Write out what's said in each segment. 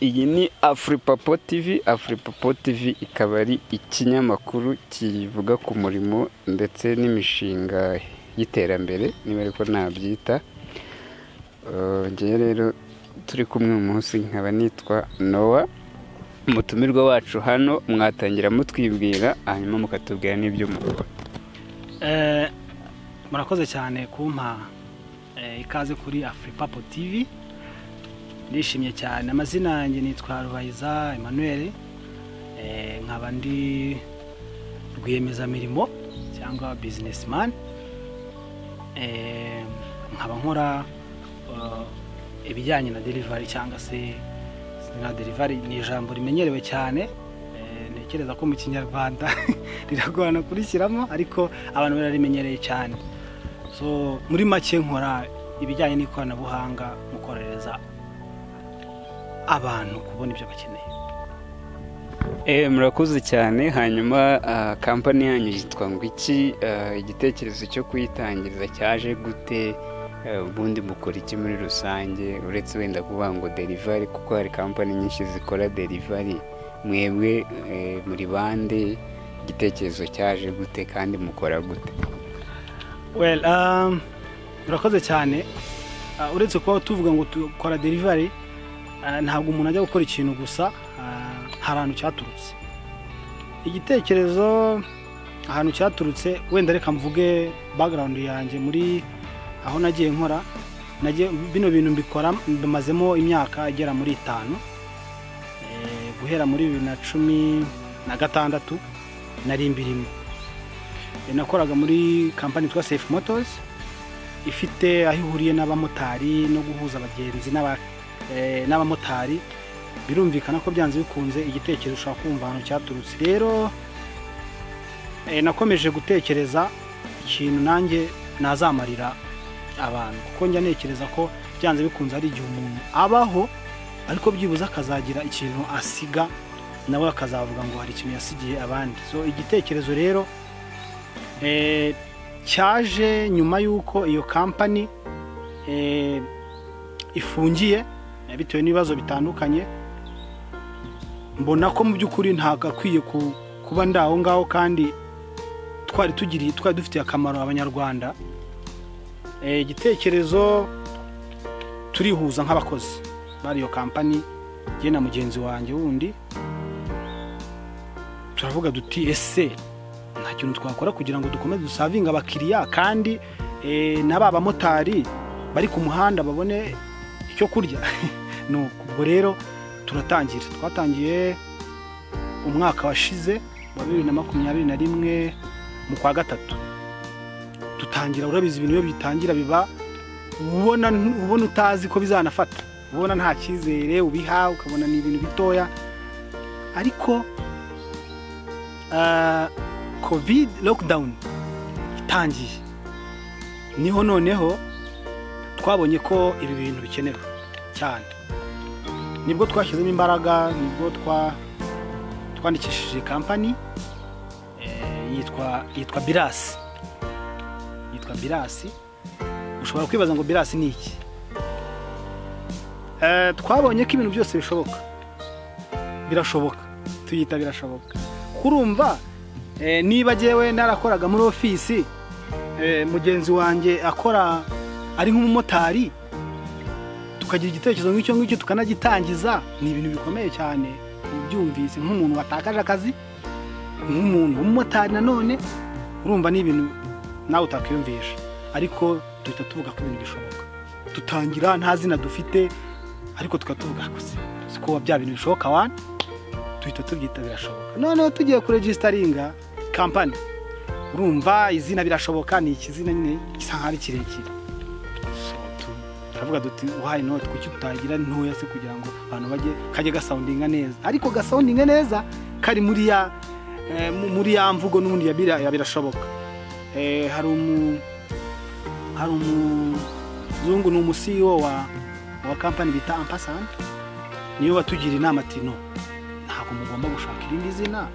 iyi ni afuripapo tivi afuripapo tivi ikaba ari ikinyamakuru kivuga ku murimo ndetse n'imishinga y'iterambere niba ariko nabyita. Ngewe rero turi kumwe mu munsi nkaba nitwa nowa umutumirwa wacu hano mwatangira mutwibwira hanyuma mukatubwira n'ibyo mukora. Murakoze cyane kumpa ikaze kuri afuripapo tivi ndishimye cyane. Amazina yanjye nitwa rubayiza Emmanuel nkaba ndi rwiyemezamirimo cyangwa bizinesimani nkaba nkora ibijyanye na derivari cyangwa se na derivari ni ijambo rimenyerewe cyane ntekereza ko mu kinyarwanda riragorana kurishyiramo ariko abantu bararimenyereye cyane. Muri make nkora ibijyanye n'ikoranabuhanga mu korohereza abantu kubona ibyo bakeneye. Murakoze cyane hanyuma kampani yanyu yitwa ngo iki igitekerezo cyo kuyitangiriza cyaje gute? Ubundi mukora iki muri rusange? Uretse wenda kuvuga ngo derivari kuko hari kampani nyinshi zikora derivari mwebwe muri bande igitekerezo cyaje gute kandi mukora gute? Urakoze cyane. Uretse kuba tuvuga ngo dukora derivari ntabwo umuntu ajya gukora ikintu gusa hari ahantu cyaturutse. Igitekerezo ahantu cyaturutse wenda reka mvuge bagarawundi yanjye muri aho nagiye nkora. Bino bintu mbikora bimazemo imyaka igera muri itanu guhera muri bibiri na cumi na gatandatu nari mbirimo. Nakoraga muri kampani yitwa sefu motozi ifite aho ihuriye n'abamotari no guhuza abagenzi n'abamotari birumvikana ko byanze bikunze igitekerezo ushobora kumva ahantu cyaturutse. Rero nakomeje gutekereza ikintu nanjye nazamarira abantu kuko njya ntekereza ko byanze bikunze ari igihe umuntu abaho ariko byibuze akazagira ikintu asiga nawe akazavuga ngo hari ikintu yasigiye abandi. So igitekerezo rero cyaje nyuma y'uko iyo kampani ifungiye bitewe n'ibibazo bitandukanye mbona ko mu by'ukuri ntabwo akwiye kuba ndi aho ngaho kandi twari tugiriye twari dufitiye akamaro abanyarwanda. Igitekerezo turihuza nk'abakozi bari iyo kampani njye na mugenzi wanjye wundi turavuga duti ese nta kintu twakora kugira ngo dukomeze dusavinge abakiriya? Kandi na ba bamotari bari ku muhanda babone icyo kurya. Ubwo rero turatangira twatangiye umwaka washize wa bibiri na makumyabiri na rimwe mu kwa gatatu. Dutangira urabizi ibintu iyo bitangira biba ubona utazi ko bizanafata. Ubona nta cyizere ubiha ukabona ni ibintu bitoya. Ariko kovide lokidawuni itangiye. Niho noneho twabonye ko ibi bintu bikenewe cyane. Nibwo twashyizemo imbaraga ni bwo twandikishije kampani yitwa yitwa birasi yitwa birasi ushobora kwibaza ngo birasi ni iki? Twabonye ko ibintu byose bishoboka. Birashoboka. Tuyita birashoboka. Kurumva niba agewe narakoraga muri ofisi mugenzi wanjye akora ari nk'umumotari tukagira igitekerezo nk'icyo ngicyo tukanagitangiza. Ni ibintu bikomeye cyane ubyumvise. Nk'umuntu watakaje akazi nk'umuntu w'umumotari nanone urumva ni ibintu nawe utakwiyumvisha. Ariko duhita tuvuga ko ibintu bishoboka. Dutangira nta zina dufite ariko tukaba tuvuga ko bya bintu bishoboka wana duhita tubyita birashoboka. Noneho tugiye kuregisitaringa kampani urumva izina birashoboka ni ikizina nyine gisa nk'aho ari kirekire. Turavuga duti uhaye inoti kuki tutagira ntoya se kugira ngo abantu bajye kajye gasawundinga neza? Ariko gasawundinga neza kari muri ya muri ya mvugo n'ubundi ya birashoboka. Hari umuzungu ni umusiyo wa kampani bita ampasandi niyo watugira inama ati no ntabwo mugomba gushaka irindi zina.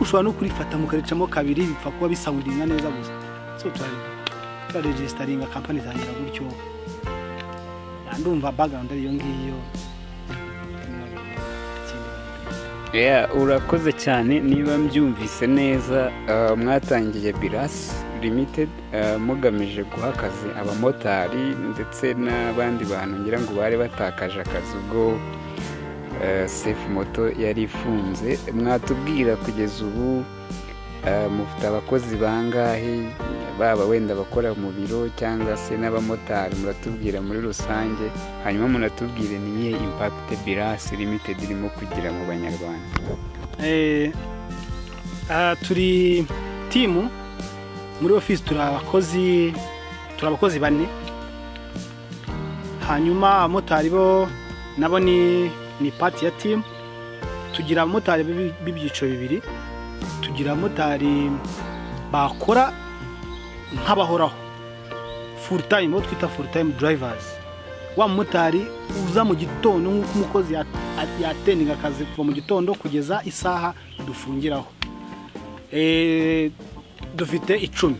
Ushobora no kurifata mukaricamo kabiri bipfa kuba bisawundinga neza gusa. Turaregisitaringa kampani itangira gutyo. Ndumva bagawundi ariyo ngiyo. Urakoze cyane. Niba mbyumvise neza uh, mwatangiye birasi limited uh, mugamije guha akazi abamotari ndetse n'abandi bantu ngira ngo bari batakaje akazi ubwo uh, safe moto yari ifunze. Mwatubwira kugeza ubu mufite abakozi bangahe? Baba wenda abakora mu biro cyangwa se n'abamotari muratubwira muri rusange hanyuma munatubwire niyihe impakite birasi limited irimo kugira mu banyarwanda? Eh, turi timu muri ofisi turi abakozi turi abakozi bane. Hanyuma abamotari bo nabo ni ni pati ya timu tugira abamotari b'ibyiciro bibiri. Tugira abamotari bakora nk'abahoraho full time uwo twita full time drivers? Wa mumotari uza mu gitondo nk'uko umukozi ya- yatendinga akazi kuva mu gitondo kugeza isaha dufungiraho. Eh, dufite icumi.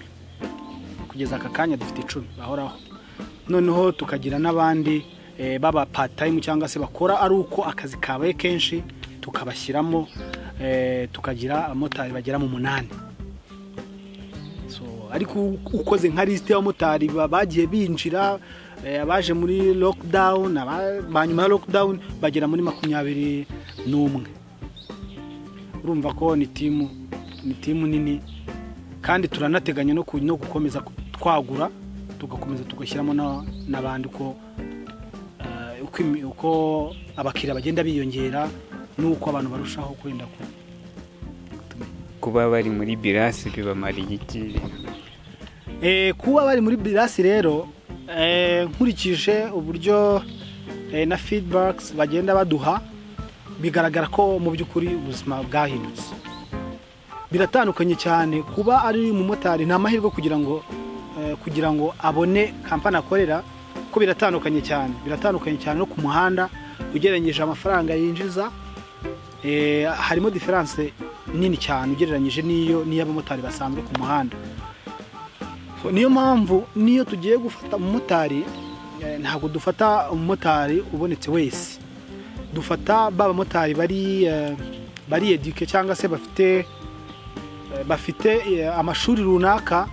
Kugeza aka kanya dufite icumi. Bahoraho. Noneho tukagira n'abandi eh, baba part time cyangwa se bakora ari uko akazi kabaye kenshi tukabashyiramo eh, tukagira abamotari bagera mu munani. Ariko ukoze nka lisite y'abamotari ba- bagiye binjira eh, abaje muri lockdown ba nyuma ya lockdown bagera muri makumyabiri n'umwe. Urumva ko ni timu ni timu nini kandi turanateganya no gukomeza twagura tugakomeza tugashyiramo na- n'abandi uko eh, uko abakiriya bagenda biyongera n'uko abantu barushaho kwenda ku kuba bari muri birasi bibamariye iki? Kuba bari muri birasi rero eh, nkurikije uburyo eh, na feedbacks bagenda baduha bigaragara ko mu by'ukuri ubuzima bwahindutse biratandukanye cyane kuba ari umumotari ni amahirwe kugira ngo eh, kugira ngo abone kampani akorera ko biratandukanye cyane. Biratandukanye cyane no ku muhanda ugereranyije amafaranga yinjiza eh, harimo diferanse nini cyane ugereranyije n'iyo n'iy'abamotari basanzwe ku muhanda. Niyo mpamvu niyo tugiye gufata umumotari eh, ntabwo dufata umumotari ubonetse wese. Dufata ba bamotari bari eh, bari eduke cyangwa se bafite eh, bafite amashuri runaka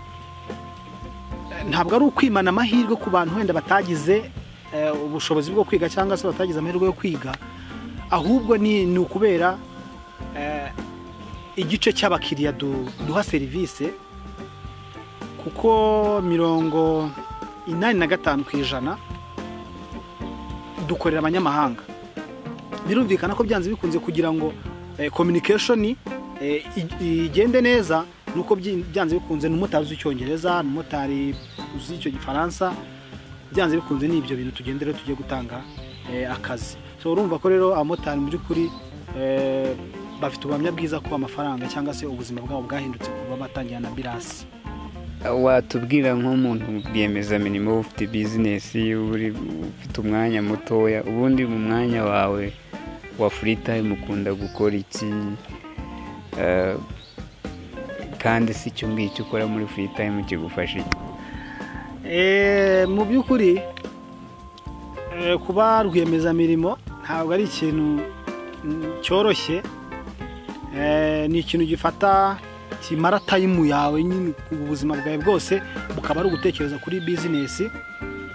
ntabwo ari ukwimana amahirwe ku bantu wenda batagize ubushobozi bwo kwiga cyangwa se batagize amahirwe yo kwiga. Ahubwo ni ukubera igice cy'abakiriya du- duha serivisi kuko mirongo inani na gatanu ku ijana dukorera abanyamahanga. Birumvikana ko byanze bikunze kugira ngo eh, communication eh, i- igende neza nuko byanze bikunze n'umumotari uzi icyongereza n'umumotari uzi icyo gifaransa byanze bikunze ni ibyo bintu tugendera tugiye gutanga eh, akazi. Urumva ko rero abamotari mu by'ukuri eh, bafite ubuhamya bwiza ko amafaranga cyangwa se ubuzima bwabo bwahindutse kuba batangira na birasi. Watubwira nk'umuntu rwiyemezamirimo ufite bizinesi ufite umwanya mutoya ubundi mu mwanya wawe wa furi tayime ukunda gukora iki? Eh, kandi si icyo ngicyo ukora muri furi tayime kigufasha iki? Eh, mu by'ukuri eh, kuba rwiyemezamirimo ntabwo ari ikintu cyoroshye. Ni ikintu gifata kimara tayimu yawe nyine. Ubuzima bwawe bwose bukaba ari ugutekereza kuri bizinesi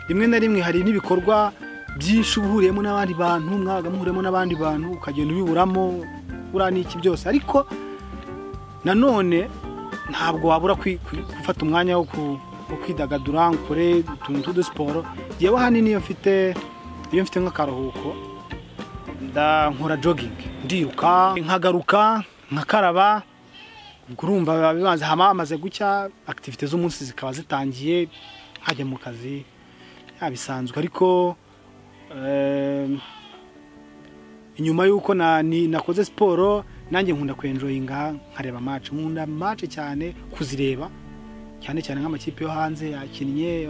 rimwe na rimwe hari n'ibikorwa byinshi uba uhuriyemo n'abandi bantu mwabaga muhuriyemo n'abandi bantu ukagenda ubiburamo buriya n'iki byose. Ariko nanone ntabwo wabura gufata umwanya wo kwidagadura ukore utuntu tw'udusiporo yewe ahanini iyo mfite iyo mfite nk'akaruhuko nkora jogingi ndiruka nkagaruka nkakaraba urumva biba bimaze hama hamaze gucya akitivite z'umunsi zikaba zitangiye nkajya mu kazi yabisanzwe ariko em, inyuma y'uko nakoze siporo nanjye nkunda kwenjoyinga nkareba match. Nkunda match cyane kuzireba cyane cyane nk'amakipe yo hanze yakinnye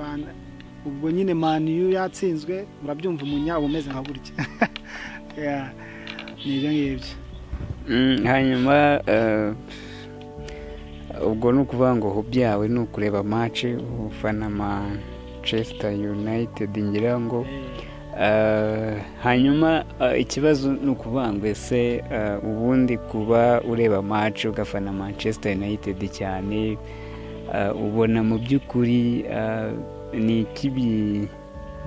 ubwo nyine maniyu yatsinzwe murabyumva umunya uba umeze nka gutya. Ni ibyo ngibyo. Mm, hanyuma eh, ubwo ni ukuvuga ngo hobi yawe ni ukureba mace ufana manchester united ngira ngo Ah, hanyuma ah, ikibazo ni ukuvuga ngo ese ah, ubundi kuba ureba match ugafana manchester united cyane ubona mu by'ukuri ni iki bi-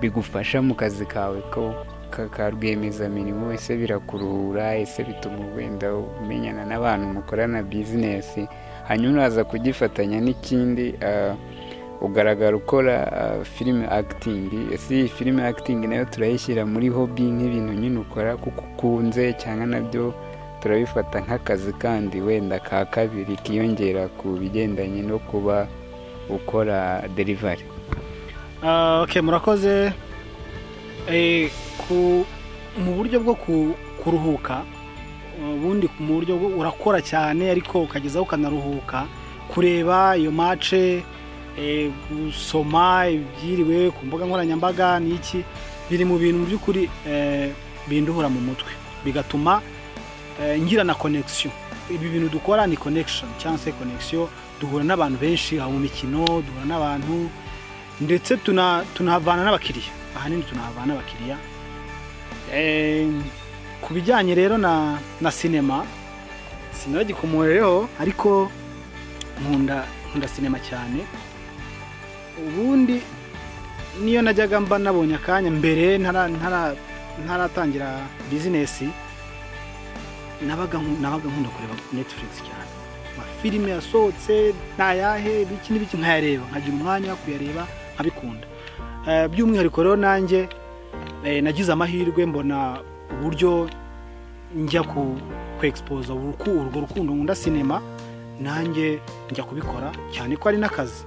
bigufasha mu kazi kawe ko ka rwiyemezamirimo ese birakuruhura? Ese bituma wenda umenyana n'abantu mukorana bizinesi hanyuma uraza kugifatanya n'ikindi ah, ugaragara ukora ah, filime akitingi ese iyi filime akitingi na yo turayishyira muri hobi nk'ibintu nyine ukora? Kuko ukunze cyangwa na byo turabifata nk'akazi kandi wenda ka kabiri kiyongera ku bigendanye no kuba ukora derivari ok murakoze. Eh, mu buryo bwo ku- kuruhuka ubundi mu buryo urakora cyane ariko ukagezaho ukanaruhuka kureba iyo mace eh, gusoma ibyiriwe ku mbuga nkoranyambaga n'iki biri mu bintu mu by'ukuri eh, binduhura mu mutwe. Bigatuma eh, ngira na connection. Ibi bintu dukora ni connection cyangwa se connection duhura n'abantu benshi haba mu mikino duhura n'abantu ndetse tuna- tunahavana n'abakiriya. Ahanini tunahavana n'abakiriya. Ku bijyanye rero na na sinema sinagikomoreho ariko nkunda nkunda sinema cyane. Ubundi niyo najyaga mba nabonye akanya mbere ntara- ntara- ntaratangira bizinesi nabaga nkunda kureba netflix cyane. Amafilime yasohotse ntayahe biki n'ibiki nkayareba. Nkagira umwanya wo kuyareba nkabikunda. Eh, by'umwihariko rero nanjye eh, nagize amahirwe mbona uburyo njya ku uruku- urwo rukundo nkunda sinema nanjye njya kubikora cyane ko ari n'akazi.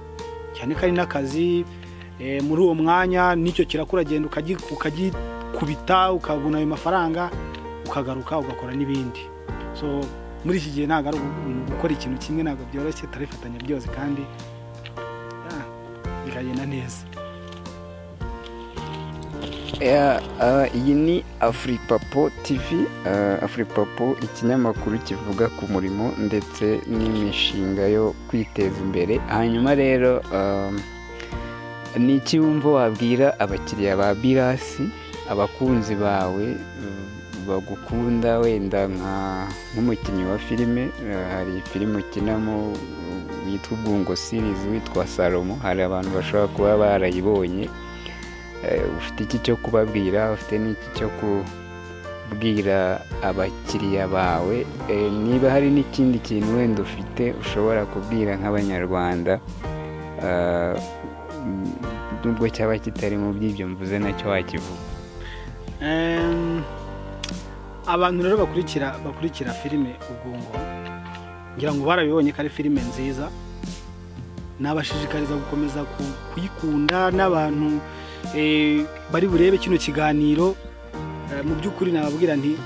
Cyane ko ari n'akazi eh, muri uwo mwanya n'icyo kirakura agenda ukagi- ukagikubita ukabona ayo mafaranga ukagaruka ugakora n'ibindi. So muri iki gihe ntabwo ari gukora ikintu kimwe ntabwo byoroshye turabifatanya byose kandi ah, bikagenda neza. Iyi ni afuripapo tivi ah, afuripapo ikinyamakuru kivuga ku murimo ndetse n'imishinga yo kwiteza imbere. Hanyuma rero ah, ni iki wumva wabwira abakiriya ba birasi? Abakunzi bawe bagukunda wenda nk'umukinnyi wa filime? Ah, hari filime ukinamo witwa ubwungo sirizi witwa salomo. Hari abantu bashobora kuba barayibonye. Eh, ufite iki cyo kubabwira? Ufite n'iki cyo kubwira abakiriya bawe? Eh, niba hari n'ikindi kintu wenda ufite ushobora kubwira nk'abanyarwanda mm, nubwo cyaba kitari mu by'ibyo mvuze na cyo wakivuga. Abantu rero bakurikira bakurikira filime ubwungo ngira ngo barabibonye ko ari filime nziza nabashishikariza gukomeza ku- kuyikunda n'abantu eh, bari burebe kino kiganiro. Eh, mu by'ukuri nababwira nti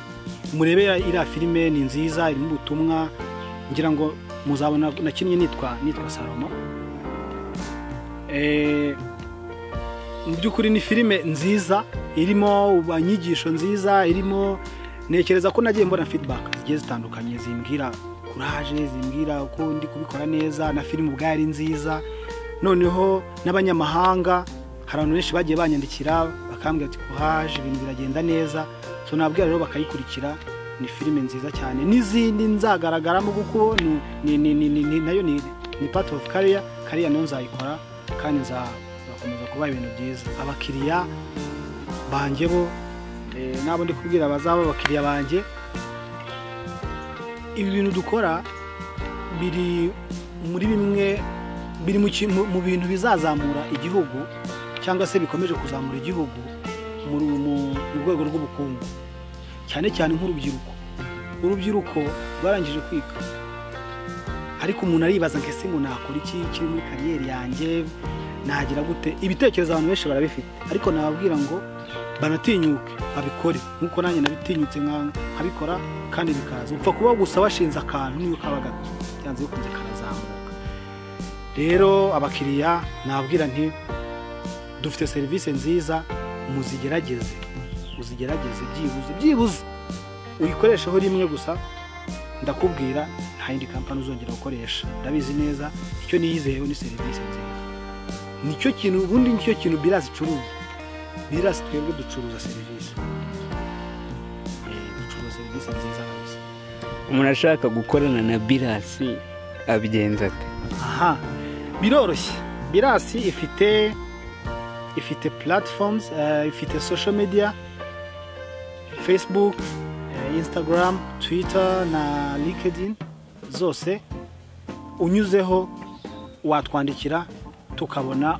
murebe iriya filime ni nziza irimo ubutumwa ngira ngo muzabona nakinnye nitwa nitwa salomo Eh, mu by'ukuri ni filime nziza irimo inyigisho nziza irimo ntekereza ko nagiye mbona feedback zigiye zitandukanye zimbwira kuraje zimbwira uko ndi kubikora neza na filime ubwayo ari nziza. Noneho n'abanyamahanga hari abantu benshi bagiye banyandikira bakambwira ati kuraje ibintu biragenda neza. So nabwira rero bakayikurikira ni filime nziza cyane. N'izindi nzagaragaramo kuko na yo ni part of career. Career na yo nzayikora kandi nza- nzakomeza kuba ibintu byiza. Abakiriya banjye bo eh, nabo ndi kubwira bazaba abakiriya banjye ibi bintu dukora biri muri bimwe biri mu bintu bizazamura igihugu. Cyangwa se bikomeje kuzamura igihugu mu rwego rw'ubukungu. Cyane cyane nk'urubyiruko. Urubyiruko rwarangije kwiga. Ariko umuntu aribaza ngo ese ngo nakora iki kiri muri kariyeri yanjye? Nagira gute? Ibitekerezo abantu benshi barabifite. Ariko nababwira ngo banatinyuke babikore. Nk'uko nanjye nabitinyutse nka- nkabikora kandi bikaza. Upfa kuba gusa washinze akantu niyo kaba gato. Byanze bikunze karazamuka. Rero abakiriya nababwira nti dufite serivisi nziza muzigerageze. Uzigerageze byibuze byibuze. Uyikoresheho rimwe gusa ndakubwira nta yindi kampani uzongera gukoresha. Ndabizi neza icyo niyizeyeho ni serivisi nziza. Nicyo kintu ubundi ni cyo kintu birazi icuruza birasi twebwe ducuruza serivisi. Eh, ducuruza serivisi nziza kabisa. Umuntu ashaka gukorana na birasi abigenza ate? Aha biroroshye. Birasi ifite ifite platforms eh, ifite social media facebook eh, instagram twitter na linkedin zose unyuzeho watwandikira tukabona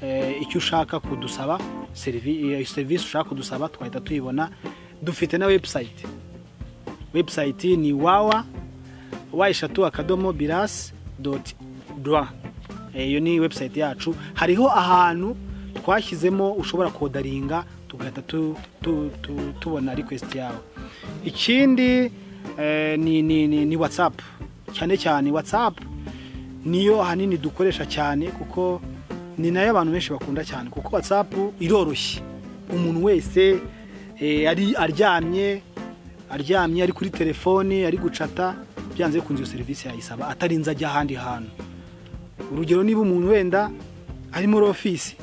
eh, icyo ushaka kudusaba serivisi ushaka kudusaba twahita tuyibona. Dufite na website. Website ni wawa wa eshatu akadomo birasi doti dwa iyo ni website yacu. Hariho ahantu twashyizemo ushobora kodaringa tugahita tu- tu- tu- tubona request yawe. Ikindi eh, ni, whatsapp. Cyane cyane whatsapp niyo ahanini dukoresha cyane kuko ni na yo abantu benshi bakunda cyane kuko whatsapp iroroshye. Umuntu wese eh, ari aryamye aryamye ari kuri telefoni ari gucata byanze bikunze iyo serivisi yayisaba atarinze ajya ahandi hantu. Urugero niba umuntu wenda ari muri ofisi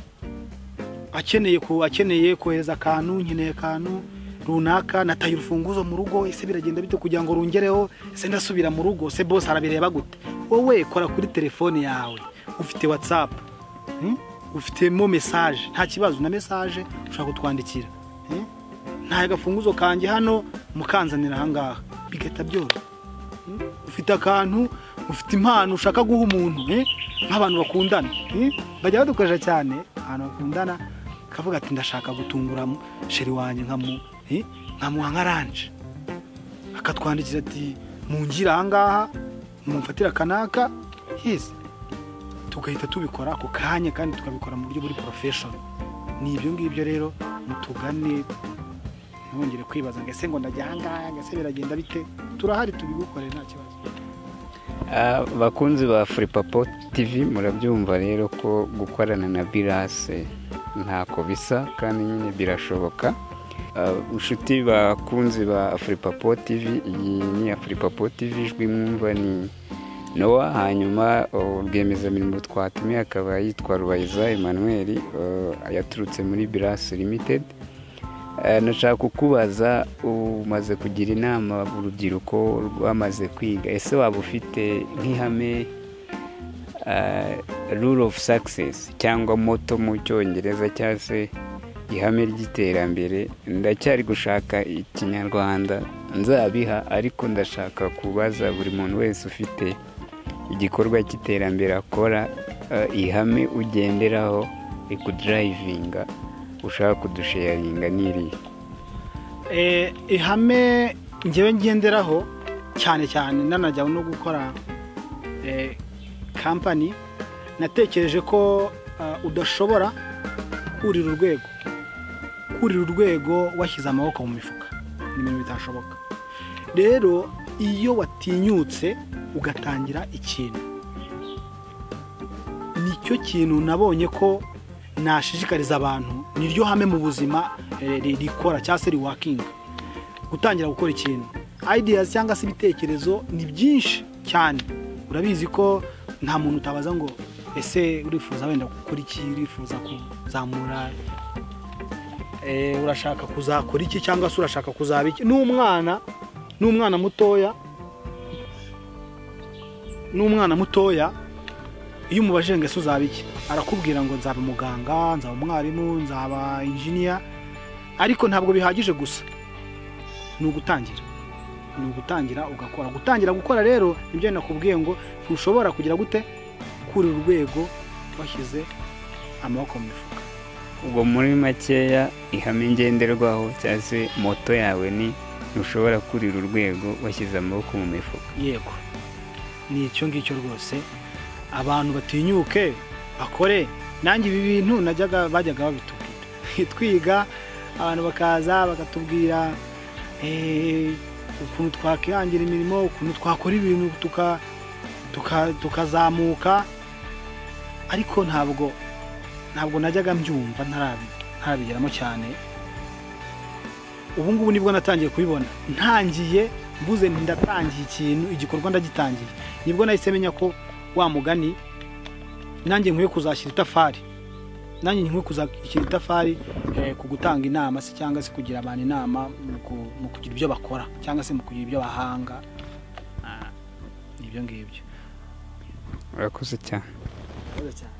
akeneye akeneye kohereza akantu nkeneye akantu runaka nataye urufunguzo mu rugo ese biragenda bite kugira ngo rungereho? Ese ndasubira mu rugo? Se bose arabireba gute? Wowe kora kuri telefone yawe. Ufite watsapu ufitemo mesaje nta kibazo. Na mesaje ushobora kutwandikira? Eh? nta gafunguzo kanjye hano mukanzanira ahangaha bigahita byoroha. Mm? ufite akantu ufite impano ushaka guha umuntu nk'abantu bakundana. Bajya badukoresha cyane ahantu bakundana akavuga ati ndashaka gutungura sheri wanjye nkamu eh? nkamuha nka ranje akatwandikira ati mungira ahangaha mumfatire akanaka. Yes. Tugahita tubikora ako kanya kandi tukabikora mu buryo buri porofeshono ni ibyo ngibyo rero mutugane ntibongere kwibaza ngo ese ngo ndajya ahangaha ese biragenda bite? Turahari tubigukorere nta kibazo. Ah, bakunzi ba furipapo tv murabyumva rero ko gukorana na birase ntako bisa kandi nyine birashoboka. Ah, inshuti bakunzi ba furipapo tv iyi ni furipapo tv ijwi mwumva ni nowa hanyuma oh, rwiyemezamirimo twatumiye akaba yitwa rubayiza emmanuel oh, yaturutse muri birase limited. Eh, nashaka kukubaza umaze kugira inama urubyiruko rwamaze kwiga ese waba ufite nk'ihame rule of success cyangwa moto mu cyongereza cyangwa se ihame ry'iterambere ndacyari gushaka ikinyarwanda nzabiha ariko ndashaka kubaza buri muntu wese ufite igikorwa cy'iterambere akora eh, ihame ugenderaho rikudarayivinga ushaka kudusheyaringa n'iriya. Eh, ihame ngewe ngenderaho cyane cyane nanajya no gukora eh, kampani natekereje ko ah, udashobora kurira urwego. Kurira urwego washyize amaboko mu mifuka. Ni ibintu bitashoboka. Rero iyo watinyutse ugatangira ikintu. Nicyo kintu nabonye ko nashishikariza abantu niryo hame mu buzima eh, ri- rikora cyangwa se riwakinga gutangira gukora ikintu. Ideas cyangwa se ibitekerezo ni byinshi cyane. Urabizi ko nta muntu utabaza ngo ese urifuza wenda gukora iki? Urifuza kuzamura eh, urashaka kuzakora iki cyangwa se urashaka kuzaba iki? N'umwana n'umwana mutoya n'umwana mutoya iyo umubajije ngo ese uzaba iki? Arakubwira ngo nzaba umuganga nzaba umwarimu nzaba injiniya ariko ntabwo bihagije gusa ni ugutangira. Ni ugutangira ugakora. Gutangira gukora rero ni byo nakubwiye ngo ntushobora kugira gute kurira urwego washyize amaboko mu mifuka. Ubwo muri makeya ihame ngenderwaho cyangwa se moto yawe ni ntushobora kurira urwego washyize amaboko mu mifuka. Yego. Ni icyo ngicyo rwose. Abantu batinyuke bakore. Nanjye ibi bintu najyaga bajyaga babitubwira. Twiga abantu bakaza bakatubwira eh, ukuntu twakwihangira imirimo ukuntu twakora ibintu tuka- tuka- tukazamuka. Ariko ntabwo ntabwo najyaga mbyumva ntarabi- ntarabigeramo cyane. Ubu ngubu ni bwo natangiye kubibona. Ntangiye mvuze ndatangiye ikintu igikorwa ndagitangiye. Nibwo nahise menya ko wa mugani nanjye nkwiye kuzashyira itafari. Nanjye nkwiye kuzakira itafari eh, ku gutanga inama se cyangwa se kugira abantu inama mu ku- mu kugira ibyo bakora cyangwa se mu kugira ibyo bahanga. Ah, ni ibyo ngibyo. Urakoze cyane.